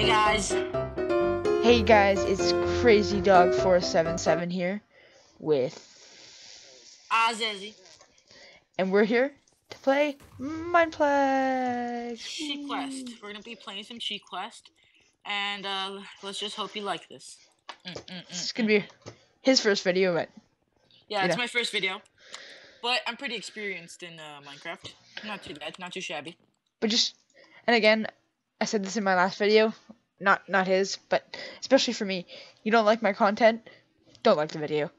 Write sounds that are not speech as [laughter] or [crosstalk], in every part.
Hey guys. Hey guys, it's Crazy Dog 477 here with Azezi. and we're here to play Mineplex. Sheep Quest. We're gonna be playing some Sheep Quest. And uh, let's just hope you like this. Mm, mm, mm, It's gonna be his first video, but Yeah, it's know. my first video. But I'm pretty experienced in uh, Minecraft. Not too bad, not too shabby. but just and again, I said this in my last video, not not his, but especially for me. You don't like my content, don't like the video.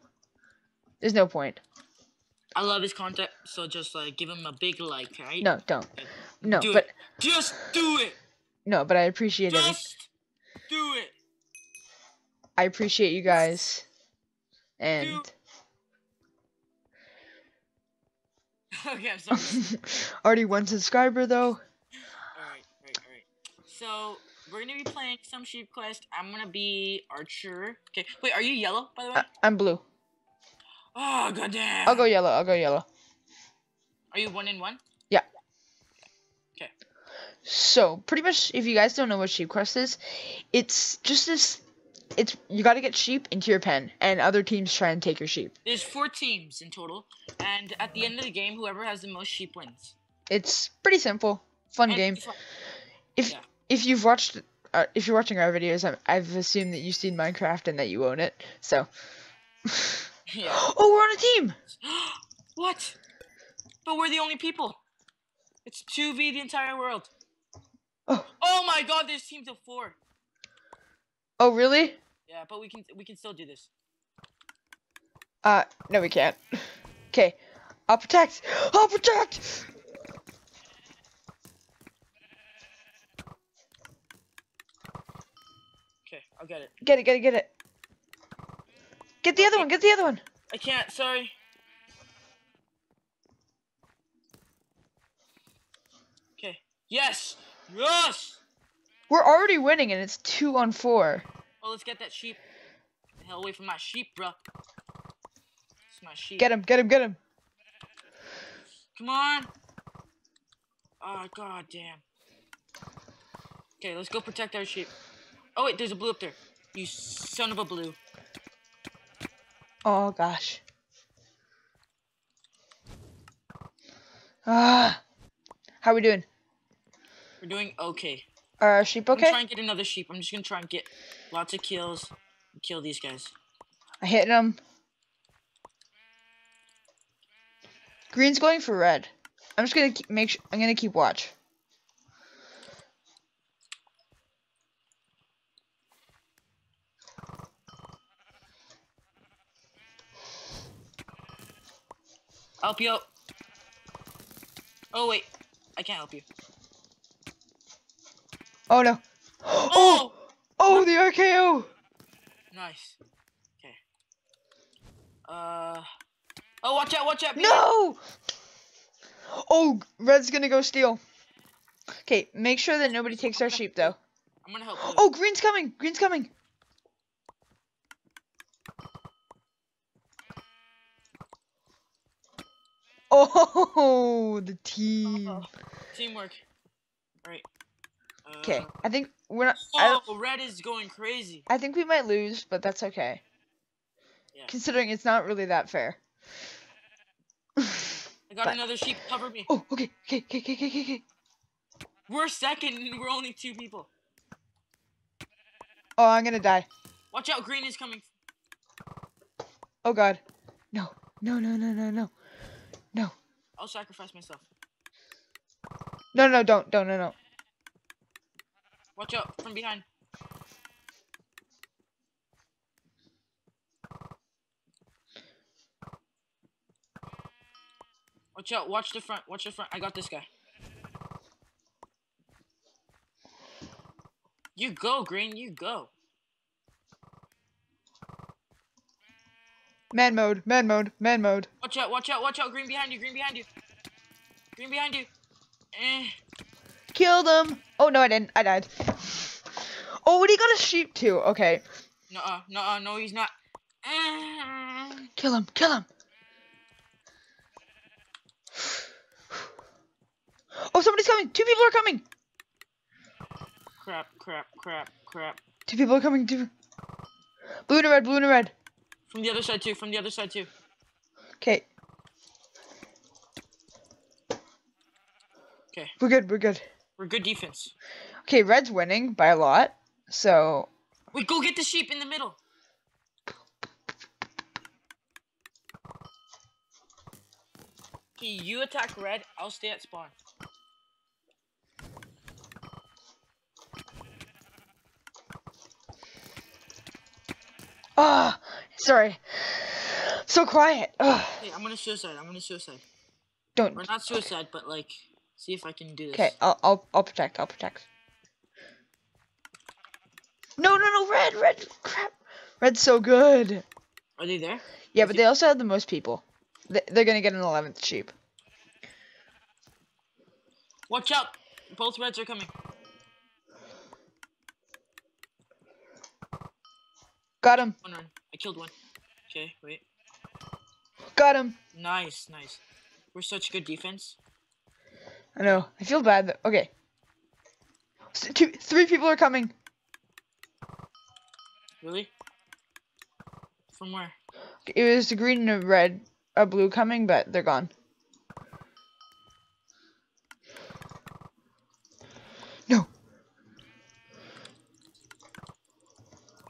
There's no point. I love his content, so just like give him a big like, right? No, don't. No, do but it. Just do it. no, but I appreciate every Just do it. I appreciate you guys. And [laughs] [laughs] okay, I'm sorry. already one subscriber though. So, we're gonna be playing some Sheep Quest. I'm gonna be Archer. Okay, wait, are you yellow, by the way? I, I'm blue. oh, goddamn. I'll go yellow. I'll go yellow. Are you one in one? Yeah. Okay. okay. So pretty much, if you guys don't know what sheep quest is, it's just this. It's you got to get sheep into your pen, and other teams try and take your sheep. There's four teams in total, and at the end of the game, whoever has the most sheep wins. It's pretty simple, fun And game. if If yeah. If you've watched, uh, if you're watching our videos, I, I've assumed that you've seen Minecraft and that you own it. So. [laughs] Yeah. [gasps] oh, we're on a team. [gasps] what? But we're the only people. It's 2v the entire world. Oh. Oh my god, there's teams of four. Oh really? Yeah, but we can we can still do this. Uh, no, we can't. [laughs] Okay, I'll protect. [gasps] I'll protect. Okay, I'll get it. Get it, get it, get it. Get the other one, get the other one. I can't, sorry. Okay. Yes! Yes! We're already winning and it's two on four. Well, let's get that sheep. The hell away from my sheep, bro. It's my sheep. Get him, get him, get him. Come on! Ah, oh, god damn. Okay, let's go protect our sheep. Oh, wait, there's a blue up there. You son of a blue. Oh gosh. Ah. How we doing? We're doing okay. Are our sheep I'm gonna try and get another sheep. I'm just gonna try and get lots of kills. And kill these guys. I hit him. Green's going for red. I'm just gonna keep, make. I'm gonna keep watch. Help you out. Oh, wait. I can't help you. Oh no. [gasps] Oh! Oh, the RKO! Nice. Okay. Uh. Oh, watch out! Watch out! behind- No! Oh, red's gonna go steal. Okay, make sure that nobody takes our sheep though. I'm gonna help. Blue. Oh, green's coming! Green's coming! [laughs] Oh, the team. Uh-oh. Teamwork. Alright. Uh, Okay, I think we're not. I, Oh, red is going crazy. I think we might lose, but that's okay. Yeah. Considering it's not really that fair. I got But- another sheep. Cover me. oh, okay, okay, okay, okay, okay, okay. We're second, and we're only two people. Oh, I'm gonna die. Watch out! Green is coming. Oh god. No, no, no, no, no, no. I'll sacrifice myself. no, no, don't, don't, no, no. Watch out from behind. Watch out, watch the front, watch the front. I got this guy. You go, Green, you go. Man mode, man mode, man mode. Watch out, watch out, watch out, Green behind you, Green behind you. Green behind you. Eh. Killed him. Oh no, I didn't. I died. Oh, and he got a sheep too. Okay, No, -uh, nuh-uh, no, he's not. Eh. kill him, kill him. Oh, somebody's coming. Two people are coming. Crap, crap, crap, crap. Two people are coming. Two. Blue and red. Blue and red. From the other side too. From the other side too. Okay. Okay. We're good. We're good. We're good defense. Okay, red's winning by a lot. So We go get the sheep in the middle. Okay, you attack red. I'll stay at spawn. ah, sorry. So quiet. Ugh. Hey, I'm gonna suicide. I'm gonna suicide. Don't. Or not suicide, but like, see if I can do this. Okay, I'll I'll I'll protect. I'll protect. No, no, no, red, red, crap. Red's so good. Are they there? Yeah, but they also have the most people. They- They're gonna get an eleventh sheep. Watch out! Both reds are coming. Got him. I killed one. Okay, wait. Got him. Nice, nice. We're such good defense. I know. I feel bad. Though. Okay. S- Two, three people are coming. Really? From where? It was a green and a red, a blue coming, but they're gone. No.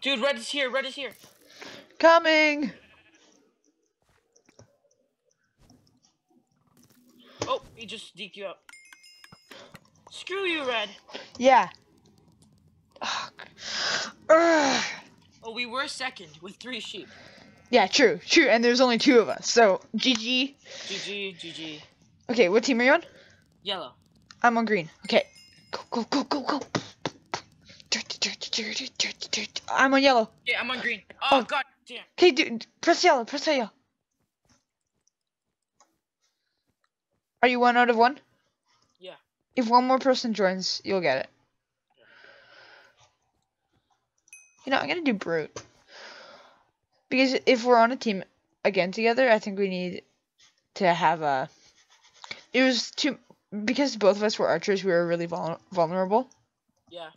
Dude, red is here. Red is here. Coming. Oh, he just deked you up. Screw you, red. Yeah. Oh, we were second with three sheep. Yeah, true, true. And there's only two of us, so GG. GG, GG. Okay, what team are you on? Yellow. I'm on green. Okay. Go, go, go, go, go. I'm on yellow. Yeah, I'm on green. Oh, Oh. god damn. Okay, dude, press yellow, press yellow. Are you one out of one? Yeah. If one more person joins, you'll get it. You know, I'm gonna do brute. Because if we're on a team again together, I think we need to have a. It was too because both of us were archers. We were really vul- vulnerable. Yeah.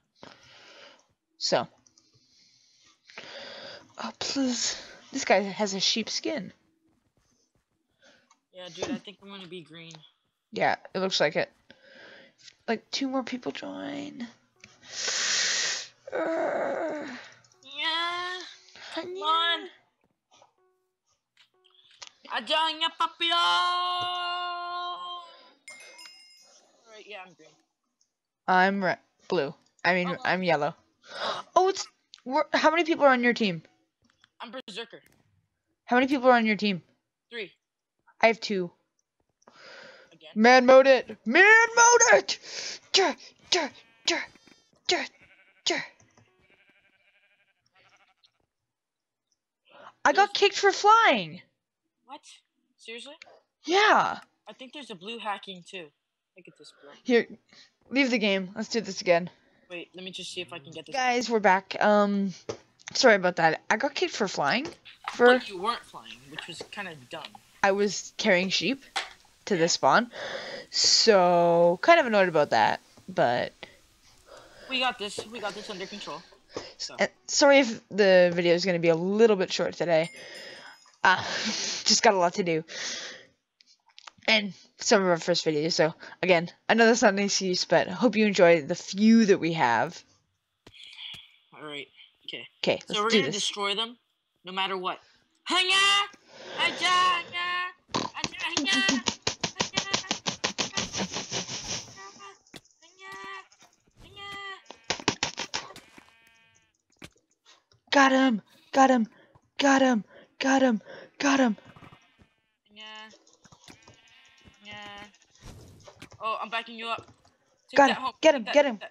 So. Oh please! This guy has a sheep skin. Yeah, dude, I think I'm gonna be green. Yeah, it looks like it. Like two more people join. Urgh. [sighs] Yeah. Come on. Adanya papilo! Alright, yeah, I'm green. I'm red, blue. I mean, Oh. I'm yellow. Oh, it's. How many people are on your team? I'm berserker. How many people are on your team? Three. I have two. Again. Man mode it! Man mode it! Dur, dur, dur, dur, dur. I got kicked for flying. What? Seriously? Yeah. I think there's a blue hacking too. Look at this blue. Here, leave the game. Let's do this again. Wait, let me just see if I can get this. Guys, we're back. Um, sorry about that. I got kicked for flying. For you weren't flying, which was kind of dumb. I was carrying sheep to the spawn, so kind of annoyed about that. But We got this. We got this under control. So. sorry if the video is gonna be a little bit short today. Uh, [laughs] just got a lot to do, and some of our first videos. So again, I know that's not an excuse, but hope you enjoy the few that we have. All right. Okay. Okay, So we're gonna this. destroy them, no matter what. Hanya! Hanya! Got him! Got him! Got him! Got him! Got him! Oh, I'm backing you up. Take Got that him. Get Take him. that, Get take him. that.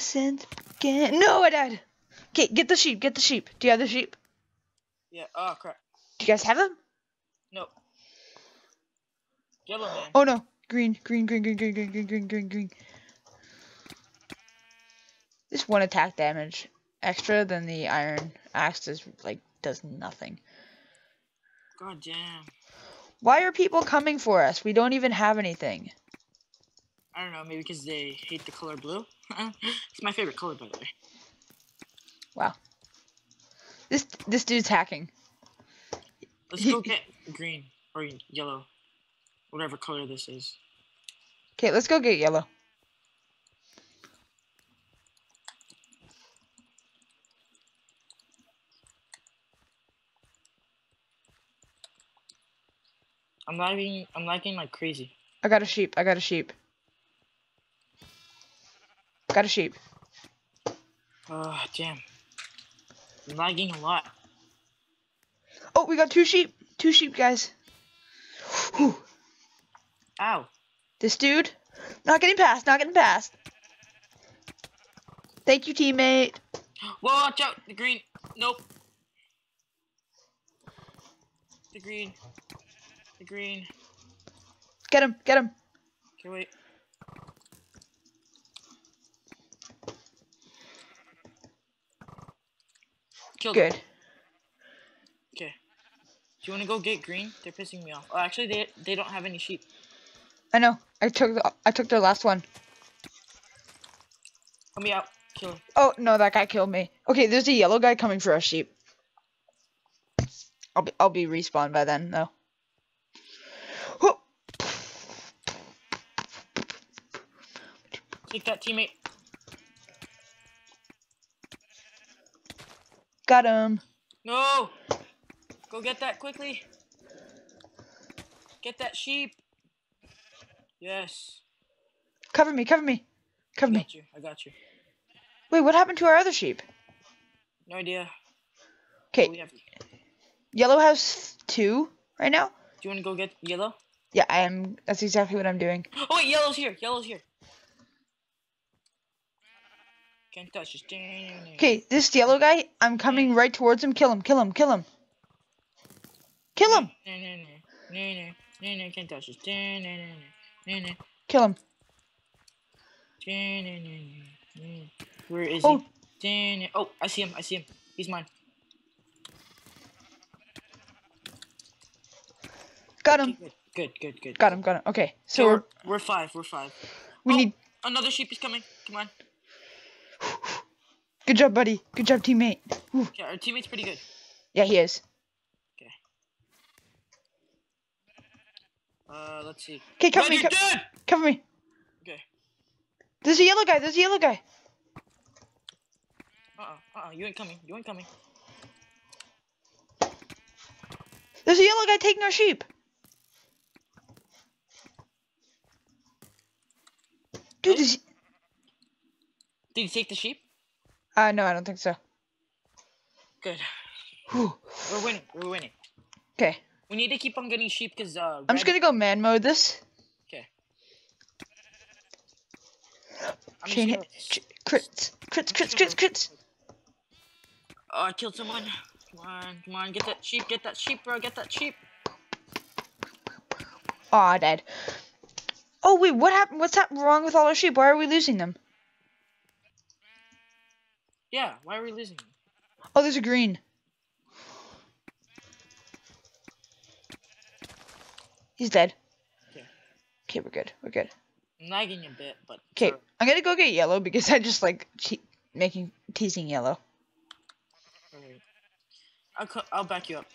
Descent again. No, I died. Okay, get the sheep. Get the sheep. Do you have the sheep? Yeah. Oh crap. Do you guys have them? No. Yellow man. Oh no. Green, green, green, green, green, green, green, green, green, green. This one attack damage extra than the iron axe is like does nothing. God damn. Why are people coming for us? We don't even have anything. I don't know, maybe because they hate the color blue. [laughs] it's my favorite color, by the way. Wow. This this dude's hacking. Let's go [laughs] get green or yellow, whatever color this is. Okay, let's go get yellow. I'm lagging. I'm lagging like crazy. I got a sheep. I got a sheep. Got a sheep. Oh, ah, damn. I'm lagging a lot. Oh, we got two sheep. Two sheep, guys. Whew. Ow. This dude, not getting past, not getting past. Thank you, teammate. Watch out! The green. Nope. The green. The green. Get him, get him. Okay, wait. Killed. Good. Okay. Do you want to go get green? They're pissing me off. Oh, actually, they they don't have any sheep. I know. I took the, I took their last one. Help me out. Kill him. Oh no, that guy killed me. Okay, there's a yellow guy coming for a sheep. I'll be I'll be respawned by then though. Take that, teammate. Got him. No! Go get that quickly. Get that sheep. Yes. Cover me, cover me, cover me. I got you. I got you. Wait, what happened to our other sheep? No idea. Okay, We have. Yellow has two right now. Do you want to go get yellow? Yeah, I am. That's exactly what I'm doing. Oh wait, yellow's here. Yellow's here. Can't touch this. Okay, this yellow guy, I'm coming right towards him. Kill him, kill him, kill him. Kill him, can't touch this. Kill him. Where is Oh. he? Oh, I see him. I see him. He's mine. Got Okay, him, good, good, good, good. got him, got him. Okay, So so we're, we're, we're five. We're five. we Oh, need. another sheep is coming. Come on. Good job, buddy. Good job, teammate. Whew. Yeah, our teammate's pretty good. Yeah, he is. Uh, let's see. Okay, cover me, co- dead! cover me. Okay. There's a yellow guy. There's a yellow guy. Uh-uh, uh-uh, you ain't coming. You ain't coming. There's a yellow guy taking our sheep. Dude, is Did he take the sheep? Uh no, I don't think so. Good. Whew. [sighs] We're winning. We're winning. Okay, We need to keep on getting sheep because uh. I'm just gonna go man mode this. Okay. Chain hit, crits, crits, crits, crits, crits. Oh, I killed someone. Come on, come on, get that sheep, get that sheep, bro, get that sheep. Aw, I died. Oh wait, what happened? What's hap- wrong with all our sheep? Why are we losing them? Yeah, why are we losing? Oh, there's a green. He's dead. Okay. Okay, we're good. We're good. I'm lagging a bit, but. Okay. I'm gonna go get yellow because I just like making teasing yellow. Alright. I'll, I'll back you up.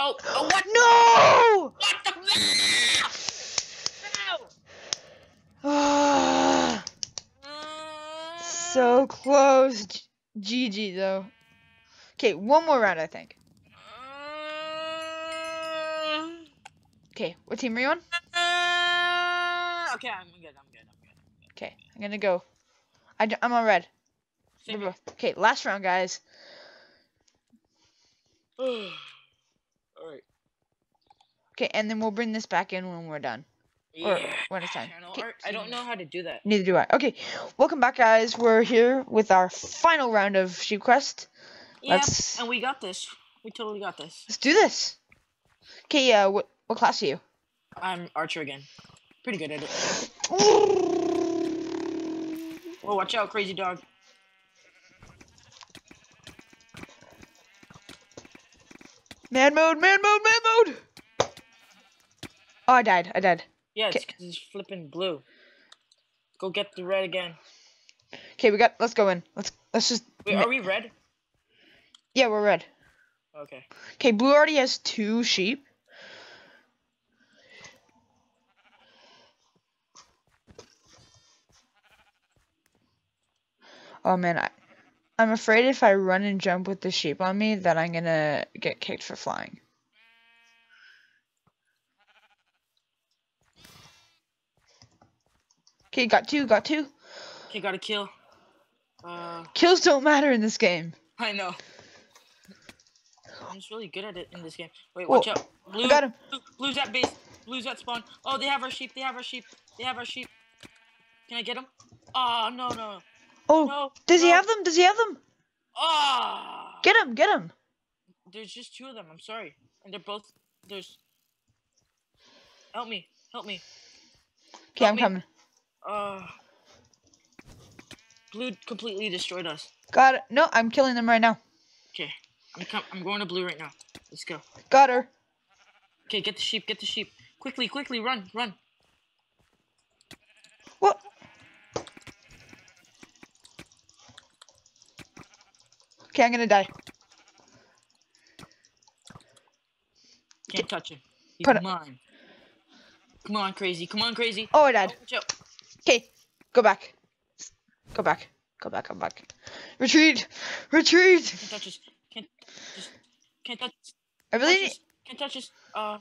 Oh, oh, what? No! What the? No! [sighs] [sighs] So close. G- GG though. Okay, one more round, I think. Okay, what team are you on? Uh, okay, I'm good. I'm good. I'm good. Okay, I'm gonna go. I, am on red. Same Okay, last round, guys. [sighs] Alright. Okay, and then we'll bring this back in when we're done. Or Yeah. time. I don't, Okay, I don't know how to do that. Neither do I. Okay, welcome back, guys. We're here with our final round of Sheep Quest. Yeah, Let's- and we got this. We totally got this. Let's do this. Okay, uh, what what class are you? I'm Archer again. Pretty good at it. [sighs] Oh, watch out, crazy dog. Man mode, man mode, man mode! Oh, I died. I died. Yeah, it's it's flipping blue. Go get the red again. Okay, we got. Let's go in. Let's let's just. Wait, are we red? Yeah, we're red. Okay. Okay, blue already has two sheep. Oh man, I, I'm afraid if I run and jump with the sheep on me, that I'm gonna get kicked for flying. Okay, got two, got two. Okay, got a kill. Uh, Kills don't matter in this game. I know. I'm just really good at it in this game. Wait, Whoa, watch out. Blue, got him. Blue, blue's at base. Blue's at spawn. Oh, they have our sheep. They have our sheep. They have our sheep. Can I get him? Oh, no, no. Oh, No. does he have them? Does he have them? Oh! Get him, get him. There's just two of them. I'm sorry. And they're both. There's. Help me. Help me. Okay, Help I'm me. coming. Uh. Blue completely destroyed us. Got it. No, I'm killing them right now. Okay. I'm I'm going to blue right now. Let's go. Got her. Okay, get the sheep. Get the sheep. Quickly, quickly, run, run. What? Okay, I'm gonna die. Can't touch him. He's Put it- mine. Come on, crazy. Come on, crazy. Oh, I died. Watch out. Okay, go back. Go back. Go back. Come back. Retreat. Retreat. Can't touch us. Can't just can't touch. I really touch us. Can't touch us. Uh,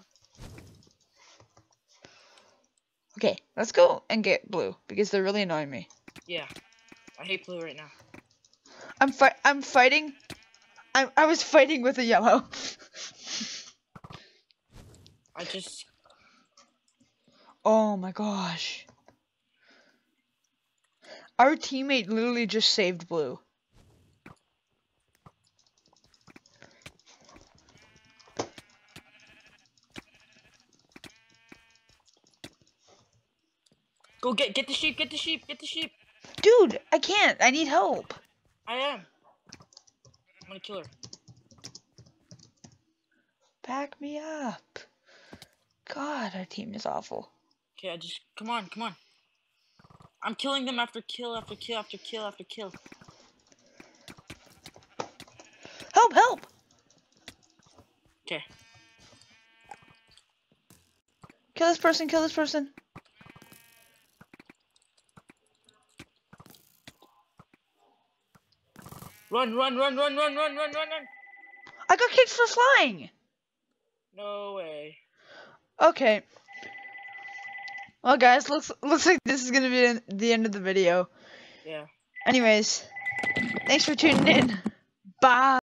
Okay, let's go and get blue because they're really annoying me. yeah. I hate blue right now. I'm fight. I'm fighting. I I was fighting with a yellow. [laughs] I just oh my gosh. Our teammate literally just saved blue. go get get the sheep. Get the sheep. Get the sheep. Dude, I can't. I need help. I am. I'm gonna kill her. Back me up. God, our team is awful. Okay, I just come on, come on. I'm killing them after kill after kill after kill after kill. Help, help! Okay. Kill this person, kill this person. Run, run, run, run, run, run, run, run, run. I got kicked for flying! No way. Okay. Well, guys, looks looks like this is gonna be the end of the video. Yeah. Anyways, thanks for tuning in. Bye.